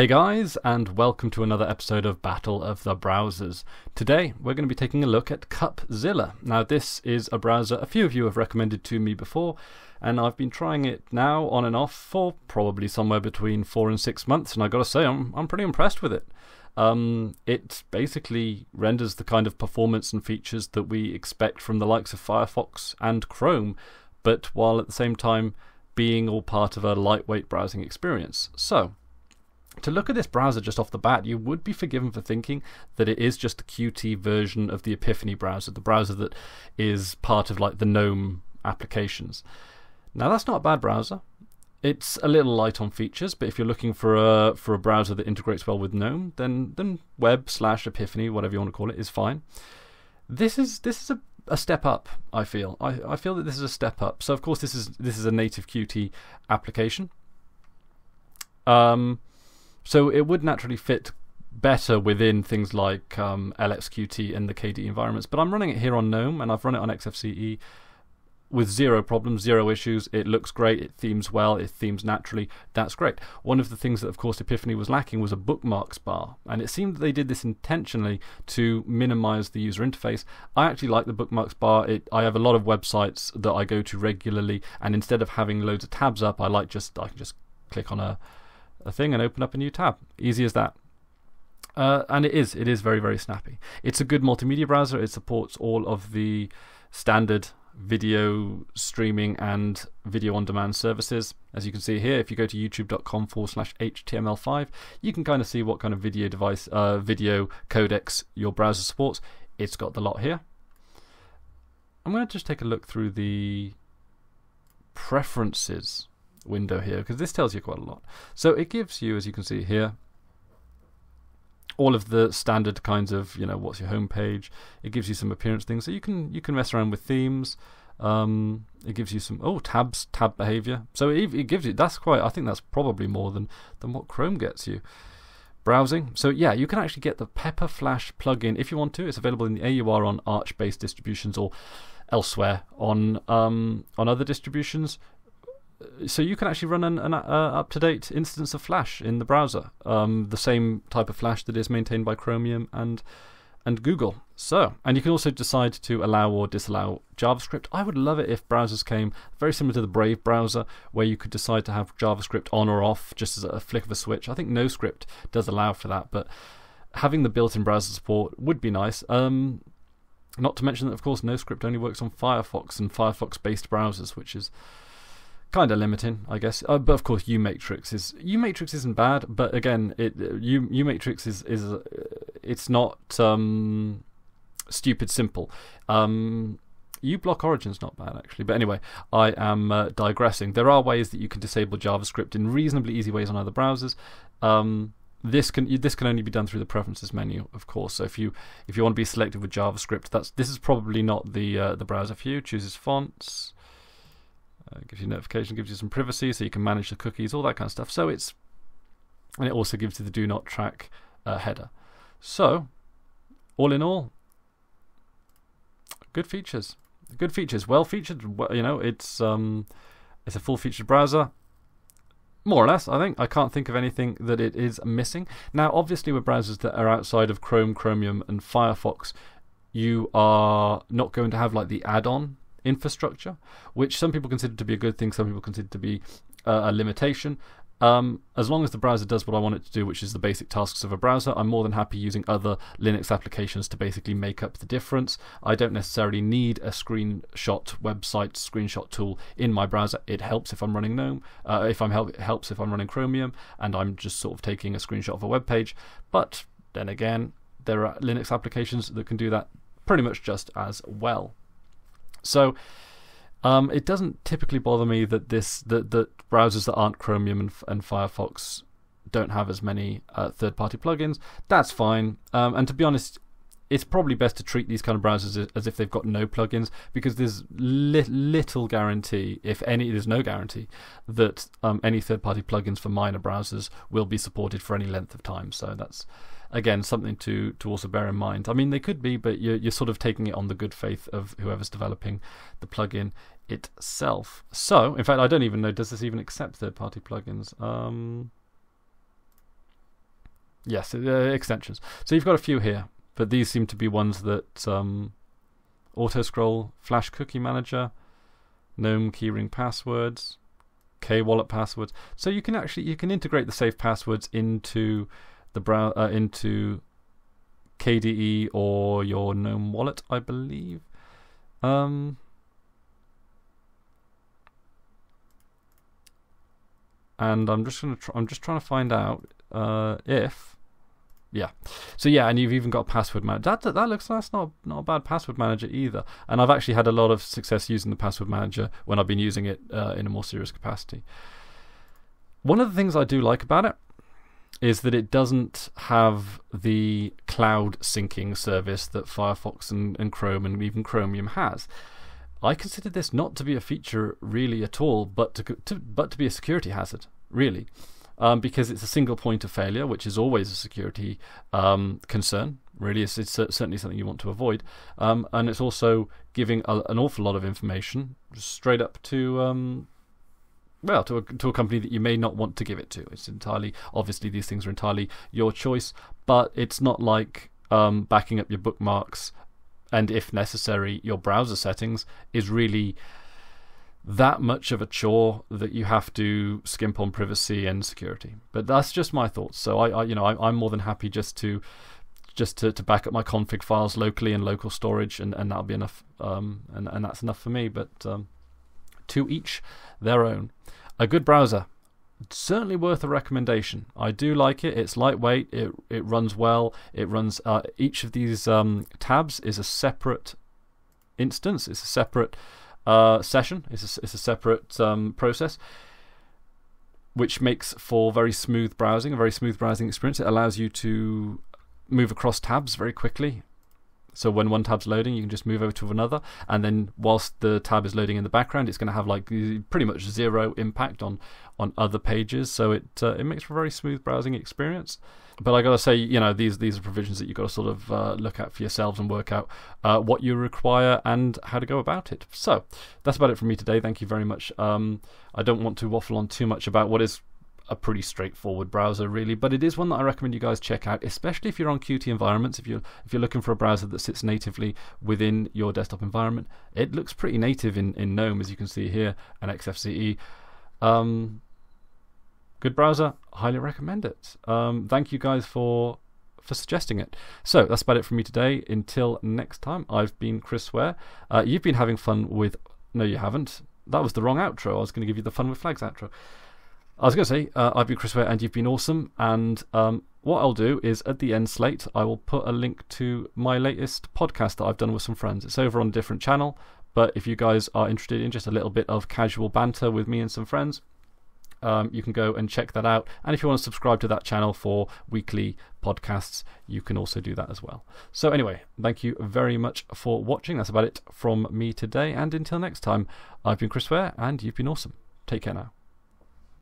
Hey guys, and welcome to another episode of Battle of the Browsers. Today we're going to be taking a look at QupZilla. Now, this is a browser a few of you have recommended to me before, and I've been trying it now on and off for probably somewhere between four and six months, and I've gotta say, I'm, I'm pretty impressed with it. Um, it basically renders the kind of performance and features that we expect from the likes of Firefox and Chrome, but while at the same time being all part of a lightweight browsing experience. So, to look at this browser just off the bat, you would be forgiven for thinking that it is just a Qt version of the Epiphany browser, the browser that is part of like the GNOME applications. Now that's not a bad browser. It's a little light on features, but if you're looking for a for a browser that integrates well with GNOME, then then web slash Epiphany, whatever you want to call it, is fine. This is this is a, a step up. I feel I, I feel that this is a step up. So of course this is this is a native Qt application. Um, so it would naturally fit better within things like um, LXQT and the KDE environments. But I'm running it here on GNOME and I've run it on XFCE with zero problems, zero issues. It looks great, it themes well, it themes naturally. That's great. One of the things that, of course, Epiphany was lacking was a bookmarks bar. And it seemed that they did this intentionally to minimize the user interface. I actually like the bookmarks bar. It, I have a lot of websites that I go to regularly, and instead of having loads of tabs up, I like just, I can just click on a a thing and open up a new tab. Easy as that. Uh, and it is, it is very, very snappy. It's a good multimedia browser. It supports all of the standard video streaming and video on demand services. As you can see here, if you go to youtube.com forward slash HTML5, you can kind of see what kind of video device, uh, video codecs your browser supports. It's got the lot here. I'm going to just take a look through the preferences window here because this tells you quite a lot. So it gives you, as you can see here, all of the standard kinds of you know what's your home page. It gives you some appearance things, so you can you can mess around with themes. Um, it gives you some oh tabs tab behavior. So it, it gives you that's quite I think that's probably more than than what Chrome gets you. Browsing. So yeah, you can actually get the Pepper Flash plugin if you want to. It's available in the AUR on Arch based distributions or elsewhere on um, on other distributions so you can actually run an, an uh, up-to-date instance of Flash in the browser, um, the same type of Flash that is maintained by Chromium and and Google. So, and you can also decide to allow or disallow JavaScript. I would love it if browsers came very similar to the Brave browser, where you could decide to have JavaScript on or off just as a flick of a switch. I think NoScript does allow for that, but having the built-in browser support would be nice. Um, not to mention that, of course, NoScript only works on Firefox and Firefox-based browsers, which is kind of limiting, I guess. Uh, but of course, UMatrix is UMatrix isn't bad, but again, it U UMatrix is is uh, it's not um, stupid simple. Um, uBlock Origin's not bad actually, but anyway, I am uh, digressing. There are ways that you can disable JavaScript in reasonably easy ways on other browsers. Um, this can this can only be done through the preferences menu, of course. So if you if you want to be selective with JavaScript, that's this is probably not the uh, the browser for you. Chooses fonts. Uh, gives you notification, gives you some privacy, so you can manage the cookies, all that kind of stuff. So it's and it also gives you the do not track uh, header. So all in all, good features, good features, well featured. You know, it's um, it's a full featured browser. More or less, I think. I can't think of anything that it is missing. Now, obviously, with browsers that are outside of Chrome, Chromium, and Firefox, you are not going to have like the add on infrastructure, which some people consider to be a good thing, some people consider to be uh, a limitation. Um, as long as the browser does what I want it to do, which is the basic tasks of a browser, I'm more than happy using other Linux applications to basically make up the difference. I don't necessarily need a screenshot website screenshot tool in my browser. It helps if I'm running GNOME, uh, if I'm help, it helps if I'm running Chromium, and I'm just sort of taking a screenshot of a web page. But then again, there are Linux applications that can do that pretty much just as well. So um, it doesn't typically bother me that this that, that browsers that aren't Chromium and, and Firefox don't have as many uh, third-party plugins. That's fine. Um, and to be honest, it's probably best to treat these kind of browsers as if they've got no plugins because there's li- little guarantee, if any, there's no guarantee that um, any third-party plugins for minor browsers will be supported for any length of time. So that's again something to to also bear in mind. I mean, they could be, but you're you're sort of taking it on the good faith of whoever's developing the plugin itself. So, in fact, I don't even know does this even accept third-party plugins. Um, Yes, uh, extensions. So you've got a few here, but these seem to be ones that um, auto scroll, Flash Cookie Manager, GNOME keyring passwords, K wallet passwords. So you can actually you can integrate the safe passwords into the brow uh, into KDE or your GNOME wallet, I believe. Um, and I'm just gonna try, I'm just trying to find out uh, if yeah. So yeah, and you've even got password manager. That, that, looks that's not not a bad password manager either. And I've actually had a lot of success using the password manager when I've been using it uh, in a more serious capacity. One of the things I do like about it is that it doesn't have the cloud syncing service that Firefox and, and Chrome and even Chromium has. I consider this not to be a feature really at all, but to, to but to be a security hazard, really, um, because it's a single point of failure, which is always a security um, concern. Really, it's, it's, certainly something you want to avoid, um, and it's also giving a, an awful lot of information straight up to um, well, to a, to a company that you may not want to give it to. It's entirely, obviously, these things are entirely your choice, but it's not like um, backing up your bookmarks and if necessary, your browser settings is really that much of a chore that you have to skimp on privacy and security. But that's just my thoughts. So I, I you know, I, am more than happy just to just to, to back up my config files locally in local storage, and, and that'll be enough. Um, and and that's enough for me. But um, to each their own. A good browser certainly worth a recommendation. I do like it. It's lightweight. It it runs well. It runs. Uh, each of these um, tabs is a separate instance. It's a separate uh, session. It's a, it's a separate um, process, which makes for very smooth browsing, a very smooth browsing experience. It allows you to move across tabs very quickly. So when one tab's loading, you can just move over to another, and then whilst the tab is loading in the background, it's going to have like pretty much zero impact on on other pages. So it uh, it makes for a very smooth browsing experience. But I got to say, you know, these these are provisions that you've got to sort of uh, look at for yourselves and work out uh, what you require and how to go about it. So that's about it from me today. Thank you very much. Um, I don't want to waffle on too much about what is a pretty straightforward browser, really. But it is one that I recommend you guys check out, especially if you're on Qt environments. If you're if you're looking for a browser that sits natively within your desktop environment, it looks pretty native in, in GNOME, as you can see here, and XFCE. Um, good browser, highly recommend it. Um, thank you guys for for suggesting it. So that's about it from me today. Until next time, I've been Chris Were. Uh, you've been having fun with. No, you haven't. That was the wrong outro. I was going to give you the fun with flags outro. I was going to say, uh, I've been Chris Were and you've been awesome. And um, what I'll do is at the end slate, I will put a link to my latest podcast that I've done with some friends. It's over on a different channel, but if you guys are interested in just a little bit of casual banter with me and some friends, um, you can go and check that out. And if you want to subscribe to that channel for weekly podcasts, you can also do that as well. So, anyway, thank you very much for watching. That's about it from me today. And until next time, I've been Chris Were, and you've been awesome. Take care now.